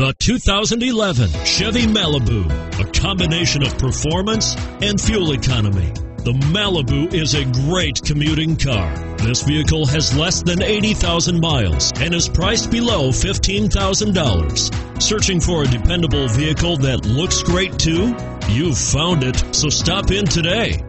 The 2011 Chevy Malibu, a combination of performance and fuel economy. The Malibu is a great commuting car. This vehicle has less than 80,000 miles and is priced below $15,000. Searching for a dependable vehicle that looks great too? You've found it, so stop in today.